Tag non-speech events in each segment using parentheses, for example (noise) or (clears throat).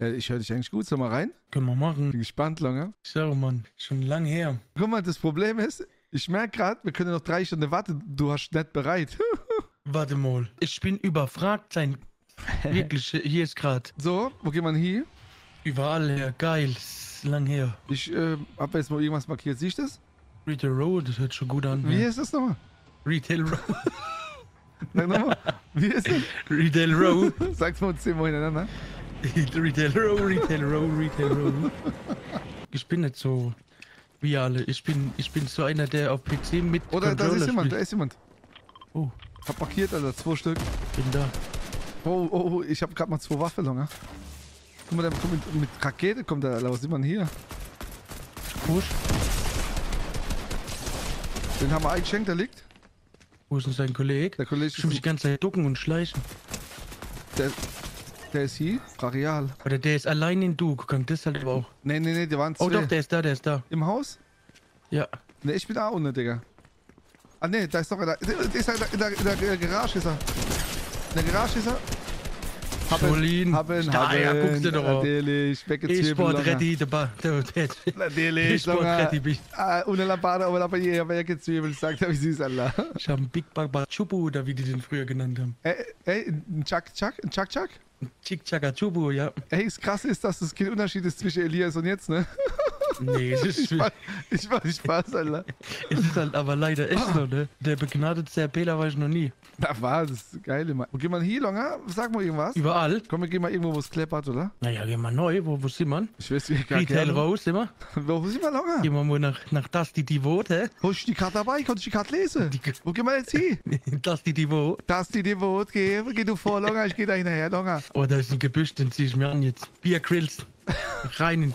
Ich höre dich eigentlich gut. Soll mal rein? Können wir machen. Bin gespannt, Lange. Ich sage, Mann, schon lang her. Guck mal, das Problem ist, ich merke gerade, wir können noch drei Stunden warten. Du hast nicht bereit. (laughs) Warte mal. Ich bin überfragt sein. (laughs) Wirklich, hier ist gerade so, wo geht man hier? überall her. Geil. Ist lang her. Ich äh, habe jetzt mal irgendwas markiert. Siehst du das? Retail Road, das hört schon gut an. Wie ja. ist das nochmal? Retail Road. (laughs) Sag nochmal. Wie ist das? Retail Road. Sag's mal zehnmal hintereinander. Retail Road, Retail Road, Retail Road. Ich bin nicht so wie alle. Ich bin, ich bin so einer, der auf PC mit Oder da Controller ist jemand, da spielt. ist jemand. Oh, Hab markiert, Alter, zwei Stück. bin da. Oh, oh, oh, ich hab grad mal zwei Waffen, Junge. Guck mal, der kommt mit, mit Rakete kommt der, Alter. Was sieht man hier? Push. Den haben wir eingeschenkt, der liegt. Wo ist denn sein Kollege? Der Kollege Ich muss mich die ganze Zeit ducken und schleichen. der, der ist hier. Brachial. Oder der ist allein in Du gegangen, das halt aber auch. Nee, nee, nee, die waren zwei. Oh doch, der ist da, der ist da. Im Haus? Ja. Ne, ich bin da unten, Digga. Ah, ne, da ist doch einer. Der ist er in der, in der, in der Garage, ist er. In der Garage ist er. Hab ihn, Jolien. hab ihn, Da, hab ja, guckst du doch auch. Natürlich, weggezwirbelt. E-Sport ready, der Ba- der der- Natürlich, E-Sport ready bin ich. Ah, ohne Lambada, aber aber hier, aber weggezwirbelt. Sagt er, wie süß, Allah. Ich habe einen Big Baba Chubu, oder wie die den früher genannt haben. Ey, ey, ein Chuck, Chuck, ein Chuck, Chuck? Chick Chaka Chubu, ja. Ey, das krasse ist, dass es kein Unterschied ist zwischen Elias und jetzt, ne? (laughs) Nee, das ist, Ich mach, ich mach nicht Spaß, Alter. es ist halt aber leider echt so, ne? Der begnadete Erzähler war ich noch nie. Da war das geile Mann. Wo gehen wir hier, Longer? Sag mal irgendwas. Überall. Komm, wir gehen mal irgendwo, wo es kleppert, oder? Naja, gehen wir neu. Wo, wo sind wir? Ich weiß nicht, gar Retail raus, sind wir? (laughs) Wo sind wir, Longer? Gehen wir mal nach, nach Dusty Devot, hä? Hast du die Karte dabei? Konntest du die Karte lesen? Die- Wo gehen wir jetzt hin? Dusty (laughs) Devot. Das die Devot, geh, geh du vor, Longer, ich geh da hinterher, Longer. Oh, da ist ein Gebüsch, den zieh ich mir an jetzt. Beer Grills. Rein in.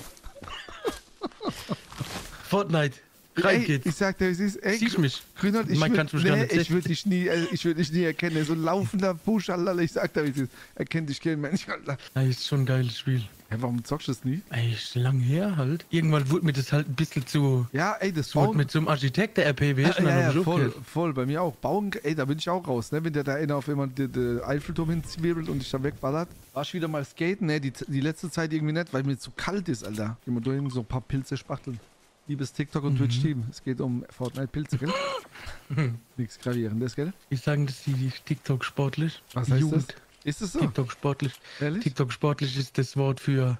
Fortnite. Rein Ey, geht's. ich sag dir, es ist, ey, Siehst mich? Grünhold, ich würd, gar nee, nicht ich würde dich nie, äh, ich würde dich nie erkennen. So ein laufender Busch, Alter, ich sag dir, wie es ist. Erkennt dich kein Mensch, Alter. Ja, ist schon ein geiles Spiel. Hä, warum zockst du das nie? Ey, ist lang her halt. Irgendwann wurde mir das halt ein bisschen zu. Ja, ey, das So Bauen... mit so einem Architekt der RP ja, ja, dann ja, ich voll, voll, bei mir auch. Bauen, ey, da bin ich auch raus, ne? Wenn der da einer auf jemand den, Eiffelturm hinzwirbelt und dich da wegballert. Warst wieder mal skaten, ne? Die, die letzte Zeit irgendwie nicht, weil mir zu kalt ist, Alter. Gehen wir durch so ein paar Pilze spachteln. Liebes TikTok und Mhm. Twitch-Team, es geht um Fortnite-Pilze, gell? (laughs) Nichts Gravierendes, gell? Ich sagen, dass die TikTok sportlich. Was heißt Jugend. das? Ist es so? TikTok sportlich. Ehrlich? TikTok sportlich ist das Wort für.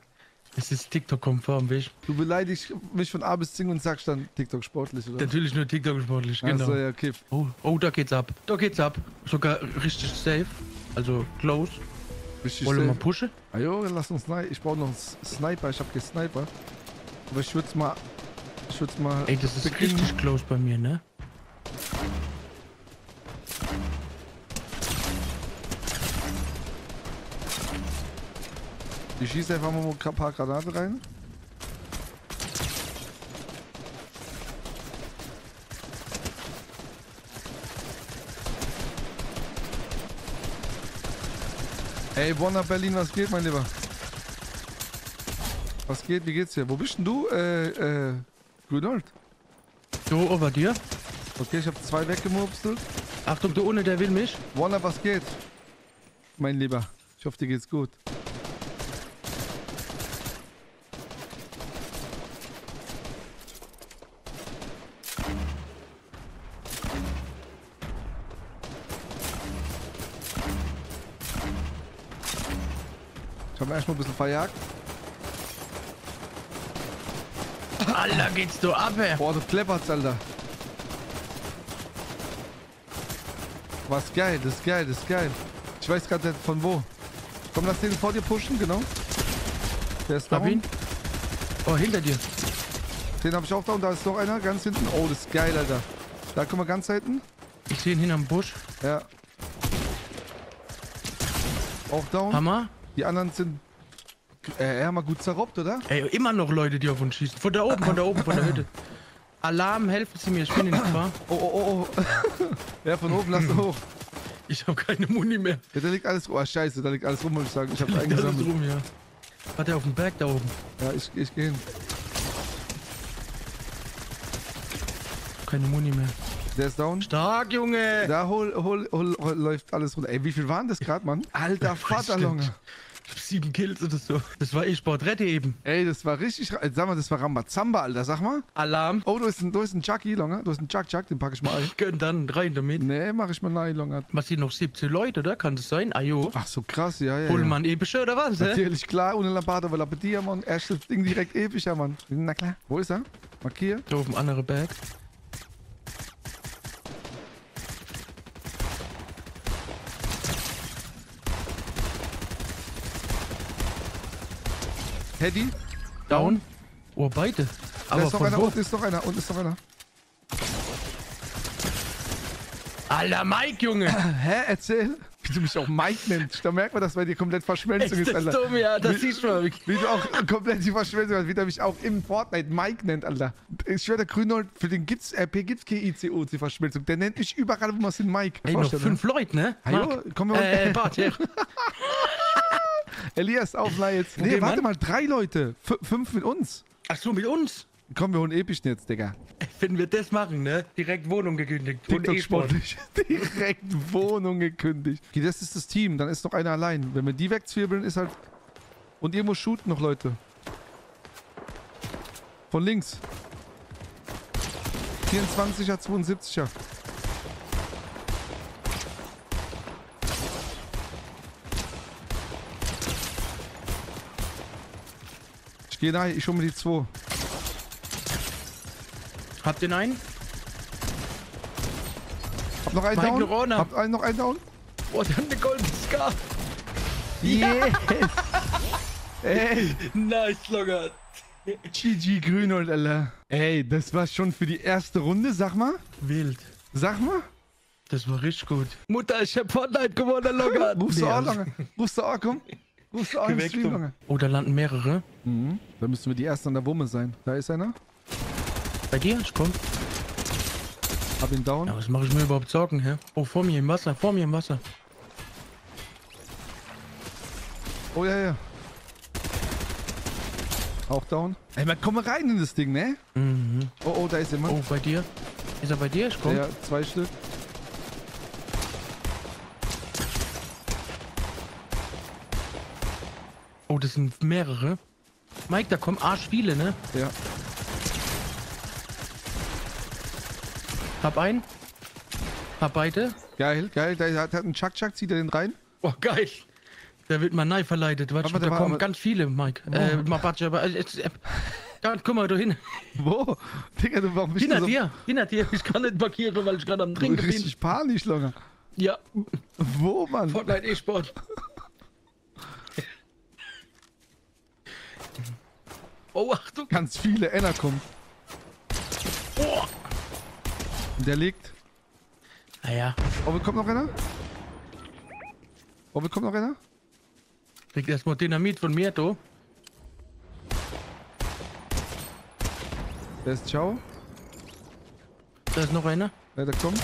Es ist TikTok-konform, weißt Du beleidigst mich von A bis Z und sagst dann TikTok sportlich, du? oder? Natürlich nur TikTok sportlich, genau. Also, ja, okay. Oh, oh, da geht's ab. Da geht's ab. Sogar richtig safe. Also close. Richtig Wollen wir mal safe. pushen? Ah, jo, lass uns. Ich brauche noch einen Sniper. Ich habe keinen Sniper. Aber ich würde mal. Ich würde mal. Ey, das ist beginnen. richtig close bei mir, ne? Ich schieße einfach mal ein paar Granaten rein. Ey, Bonner Berlin, was geht, mein Lieber? Was geht? Wie geht's dir? Wo bist denn du? Äh, äh, Grünold. So, over dir. Okay, ich habe zwei weggemurpstelt. Achtung, du ohne, der will mich. Warner, was geht? Mein Lieber, ich hoffe, dir geht's gut. Ich habe erstmal ein bisschen verjagt. Alter, geht's du ab, ey. Boah, das kleppert's, Alter. Was geil, das ist geil, das ist geil. Ich weiß gerade nicht von wo. Komm, lass den vor dir pushen, genau. Der ist Hab ihn. Oh, hinter dir. Den habe ich auch da und da ist noch einer ganz hinten. Oh, das ist geil, Alter. Da kommen wir ganz hinten. Ich sehe ihn hinterm Busch. Ja. Auch down. Hammer. Die anderen sind äh, ja, mal gut zerrobbt, oder? Ey, immer noch Leute, die auf uns schießen. Von da oben, von da oben, von der Hütte. Alarm, helfen Sie mir, ich bin in Gefahr. Oh, oh, oh, oh. (laughs) ja, von oben lass hoch. Ich habe keine Muni mehr. Ja, da liegt alles rum. Oh, scheiße, da liegt alles rum, muss ich sagen. Ich hab's Liegt alles eingesammelt. rum, ja. Hat er auf dem Berg da oben. Ja, ich, ich gehe hin. Keine Muni mehr. Der ist down. Stark, Junge! Da hol, hol, hol, hol, läuft alles runter. Ey, wie viel waren das gerade, Mann? Alter weiß Hab sieben Kills oder so. Das war E-Sport Rette eben. Ey, das war richtig. Sag mal, das war Rambazamba, Alter. Sag mal. Alarm. Oh, du ist ein, du ist ein Chucky, Longer. Du ist ein Chuck, Chuck, den packe ich mal ein. (laughs) Gönn dann rein damit. Nee, mach ich mal nein, Longer. Was sind noch 17 Leute, oder? Kann das sein? Ajo. Ach so, krass, ja, ja. Hol ja. man epische oder was? hä? Natürlich, klar, ohne Lambada, weil dir, Mann. Erstes Ding direkt epischer, Mann. Na klar. Wo ist er? Markier. Da auf dem anderen Berg. Teddy. Down. Oh, beide. Da Aber ist noch einer, unten ist noch einer, unten ist noch einer. Alter Mike, Junge. (clears throat) Hä, erzähl. Wie du mich auch Mike nennst. Da merkt man, dass bei dir komplett Verschmelzung Ist ist, das Alter. dumm, ja. Das Wie- siehst du mal. Wie du auch komplett die Verschmelzung hast, wie der mich auch im Fortnite Mike nennt, Alter. Ich schwör, der Grünhold, für den gibt's, RP gibt's keine ICO-Verschmelzung. Der nennt mich überall, wo man es in Mike. Ey, noch fünf Leute, ne? Hallo, wir mal. Äh, Bart, ja. (laughs) Elias, auf, jetzt. Nee, Okay, warte Mann. mal, drei Leute. F fünf mit uns. Ach so, mit uns. Komm, wir holen episch jetzt, Digga. Wenn wir das machen, ne? Direkt Wohnung gekündigt. TikTok E-Sport. sportlich. (laughs) Direkt Wohnung gekündigt. Okay, das ist das Team, dann ist noch einer allein. Wenn wir die wegzwirbeln, ist halt. Und ihr muss shooten noch, Leute. Von links. 24er, 72er. Ich gehe rein, ich hole mir die zwei. Habt ihr einen? Hab noch einen Mike down. Habt einen noch einen down? Oh, der hat eine goldene Scar. Yes! (laughs) Ey, Nice, Longer. GG Grünhold, Alter. Ey, das war schon für die erste Runde, sag mal. Wild. Sag mal. Das war richtig gut. Mutter, ich hab Fortnite gewonnen, Longer. Rufst du auch? Rufst du auch, komm. Rufst du auch im Geh weg, Stream, du. lange. Oh, da landen mehrere. Mhm. Da müssten wir die ersten an der Wumme sein. Da ist einer. Bei dir? Ich komm. Hab ihn down. Ja, was mache ich mir überhaupt Sorgen, hä? Oh, vor mir im Wasser, vor mir im Wasser. Oh ja, ja. Auch down. Ey, man komm mal rein in das Ding, ne? Mhm. Oh, oh, da ist jemand. Oh, bei dir? Ist er bei dir? Ich komm. Ja, zwei Stück. Oh, das sind mehrere. Mike, da kommen arsch viele, ne? Ja. Hab einen. Hab beide. Geil, geil. Da hat, hat einen Chuck Chuck, zieht er den rein. Oh, geil. Da wird man neu verleitet. Warte, Aber da da war kommen aber- ganz viele, Mike. Äh, Mabatsche, aber... Äh, äh, da, guck mal, du hin. Wo? Digga, du warum bist Hinter du so dir. Hinter dir. Ich kann nicht markieren, weil ich gerade am Trinken bin. richtig panisch, Longer? Ja, Wo, Mann? Fortnite E-Sport. Oh, Achtung. Ganz viele. Enna kommt. Oh. Und der liegt. Naja, Oh, wir kommt noch einer? Oh, wir kommt noch einer? kriegt erstmal Dynamit von mir, du. Der ist ciao. Da ist noch einer. Ja, der kommt.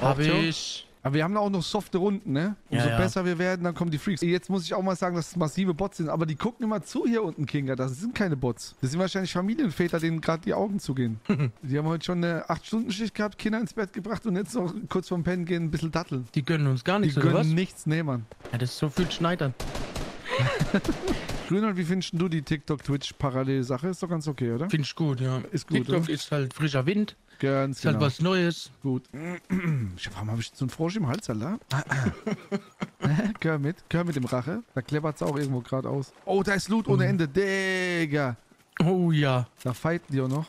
Hab ciao. ich. Aber wir haben auch noch softe Runden, ne? Ja, Umso ja. besser wir werden, dann kommen die Freaks. Jetzt muss ich auch mal sagen, dass es massive Bots sind. Aber die gucken immer zu hier unten, Kinga. Das sind keine Bots. Das sind wahrscheinlich Familienväter, denen gerade die Augen zugehen. (laughs) die haben heute schon eine 8-Stunden-Schicht gehabt, Kinder ins Bett gebracht und jetzt noch kurz vorm Pennen gehen ein bisschen datteln. Die gönnen uns gar Die nichts, was? gönnen nichts nehmen. Ja, das ist so viel Schneidern. (laughs) Grünhold, wie findest du die TikTok-Twitch-Parallel-Sache? Ist doch ganz okay, oder? Finde ich gut, ja. Ist gut, TikTok oder? ist halt frischer Wind. Ganz Ist halt genau. was Neues. Gut. (clears throat) Ich warum habe ich so einen Frosch im Hals, Alter? (laughs) Gehör mit. Gehör mit dem Rache. Da klappert's auch irgendwo gerade aus. Oh, da ist Loot Mhm. ohne Ende. Digga. Oh ja. Da fighten die auch noch.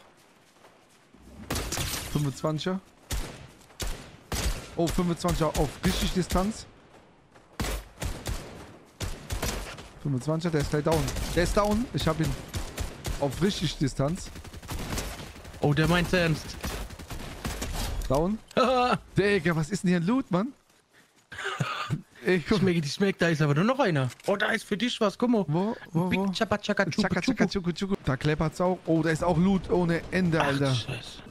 25er. Oh, 25er auf richtig Distanz. 25er, der ist gleich down. Der ist down. Ich hab ihn auf richtig Distanz. Oh, der meint's ernst. Down. (laughs) Digga, was ist denn hier ein Loot, Mann? (laughs) Ey, guck. Schmecke die Smack, da ist aber nur noch einer. Oh, da ist für dich was, guck mal. Wo, wo, wo? Chaka Chaka Chaka, chaka, Chupu. tschuku, tschuku. Da kleppert's auch. Oh, da ist auch Loot ohne Ende, Ach, Alter. Scheiße.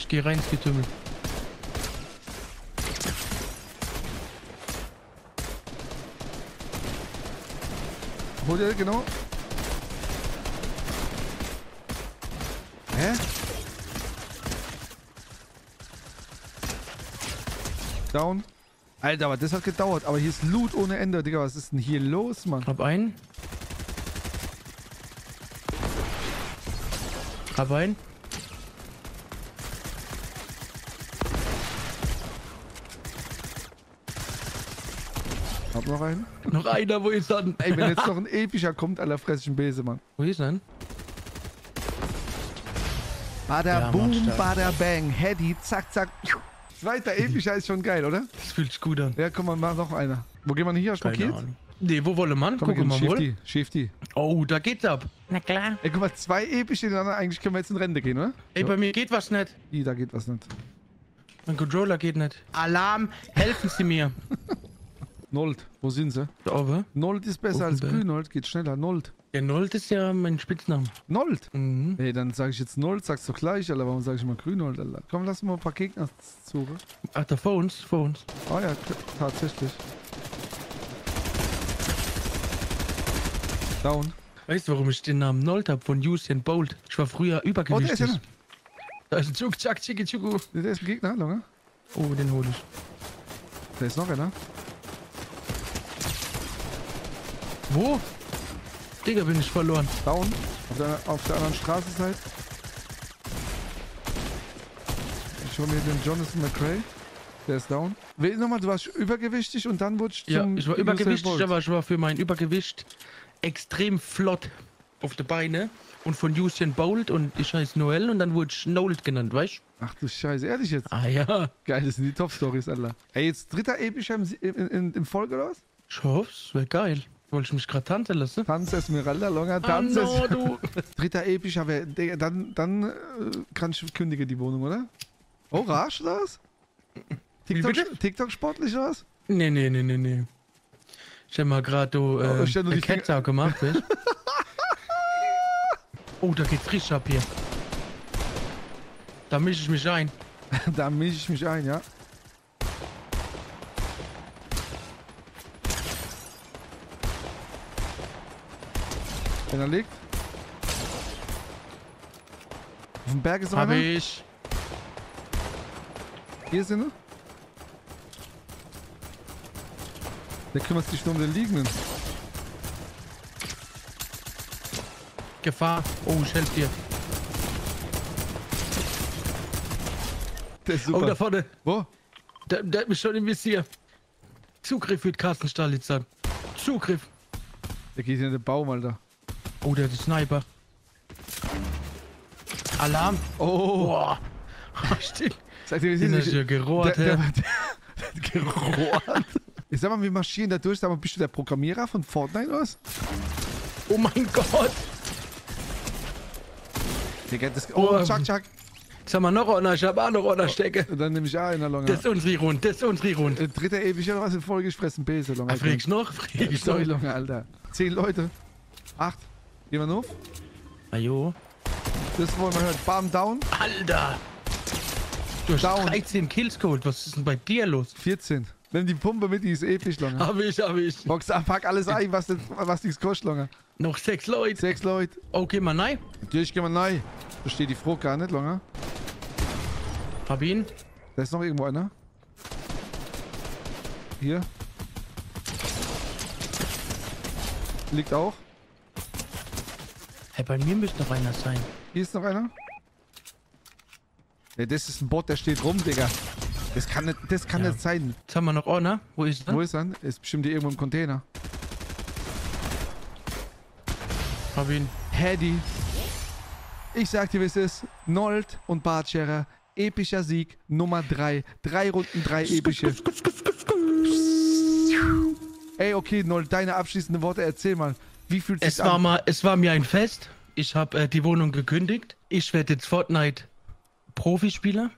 Ich geh rein ins Getümmel. Hol dir, genau. Hä? Down. Alter, aber das hat gedauert. Aber hier ist Loot ohne Ende, Digga. Was ist denn hier los, Mann? Hab einen. Hab einen. Hab noch einen. Noch einer, wo ist dann? Ey, wenn jetzt (laughs) noch ein epischer kommt, aller fressischen Bese, Mann. Wo ist er? Bada Ja, boom, Mann, bada bang, Heady, zack, zack. Zweiter epischer ist schon geil, oder? Das fühlt sich gut an. Ja, komm mal, mach noch einer. Wo gehen wir denn hier? Hast du markiert? Nee, wo wolle man? Gucken wir mal. Shifty, Shifty. Oh, da geht's ab. Na klar. Ey, guck mal, zwei epische hintereinander. Eigentlich können wir jetzt in Rente gehen, oder? Ey, bei mir geht was nicht. Ih, da geht was nicht. Mein Controller geht nicht. Alarm, helfen Sie mir. (laughs) Nold, wo sind sie? Da oben. Nold ist besser als Offenbar. Grünold, geht schneller. Nold. Der Nold ist ja mein Spitzname. Nold? Mhm. Ey, dann sage ich jetzt Nold, sagst du gleich, Alter. Warum sage ich mal Grünold, Alter? Komm, lass mal ein paar Gegner suchen. Ach, da vor uns, vor uns. Ah ja, t- tatsächlich. Down. Weißt du, warum ich den Namen Nold hab? Von Usain Bolt. Ich war früher Oh, der ist übergewichtig. ja da ist ein Chuk Chak Chiki Chuku. Der ist ein Gegner, Lunge. Oh, den hol ich. Da ist noch einer. Wo? Digga, bin ich verloren. Down. Auf der, auf der anderen Straßenseite. Ich hole mir den Jonathan McRae. Der ist down. Will nochmal, du warst übergewichtig und dann wurde ich Ja, ich war übergewichtig, aber ich war für mein Übergewicht extrem flott auf die Beine. Und von Usain Bolt und ich heiße Noel und dann wurde ich Nold genannt, weißt du? Ach du Scheiße, ehrlich jetzt? Ah ja. Geil, das sind die Top-Stories, Alter. Ey, jetzt dritter epischer im, in, in, Folge oder was? Ich hoff's, wäre geil. Wollte ich mich gerade tanzen lassen? Tanz Esmeralda, Longer, Ah, Tanz no, Es- du. (laughs) Dritter epischer, dann, dann äh, kann ich kündige die Wohnung, oder? Oh, rasch oder was? (laughs) TikTok? TikTok sportlich oder was? Nee, nee, nee, nee, nee. Ich hab mal gerade Oh, äh, ich hab nur die gemacht, du? (laughs) Oh, da geht frisch ab hier. Da mische ich mich ein. da mische ich mich ein, ja. Wenn er liegt. Auf dem Berg ist noch Hab einer. ich. Hier sind er. Der kümmert sich nur um den Liegenden. Gefahr. Oh, ich helfe dir. Der ist Oh, super. da vorne. Wo? Der, der hat mich schon im Visier. Zugriff wird Carsten Stalitz an. Zugriff. Der geht in den Baum, Alter. Oh, der Sniper. Alarm. Oh, Boah. Stimmt. sag dir, wie ist. ja gerohrt, der, der, der, (laughs) gerohrt. Ich sag mal, wir marschieren da durch. Sag mal, bist du der Programmierer von Fortnite oder was? Oh mein Gott. Digga, das, oh, Oh, Chuck, Chuck. Jetzt haben wir noch einer. Ich habe auch noch einer stecke. Und dann nehme ich auch einer Longer. Das ist unsere Runde. Das ist unsere Runde. Äh, Dritter ewig oder was in Folge fressen Bese, Longer. Ah, Fragst noch? Sorry, noch? Longer, Alter. Zehn Leute. Acht. Gehen wir noch? Ajo. Das wollen wir hören. Bam, down. Alter. Du hast Down. 13 Kills geholt. Was ist denn bei dir los? 14. Nimm die Pumpe mit, die ist episch, Longer. Hab ich, hab ich. Box, pack alles ein, was, das, was dies kostet, Longer. Noch sechs Leute. Sechs Leute. Okay, mal nein. Natürlich gehen wir rein. Da steht die Frucht gar nicht, Longer. Hab ihn. Da ist noch irgendwo einer. Hier. Liegt auch. Hey, bei mir müsste noch einer sein. Hier ist noch einer. Ja, das ist ein Bot, der steht rum, Digga. Das kann nicht, das kann Ja. nicht sein. Jetzt haben wir noch einer. Wo ist er? Wo ist er? Ist bestimmt hier irgendwo im Container. Hab ihn. Hedy. Ich sag dir, wie es ist. Nold und Bartscherer. Epischer Sieg Nummer 3. Drei Runden, drei epische. Ey, okay, Nold, deine abschließenden Worte. Erzähl mal. Wie fühlt Es sich war an? mal, es war mir ein Fest. Ich habe äh, die Wohnung gekündigt. Ich werde jetzt Fortnite Profispieler.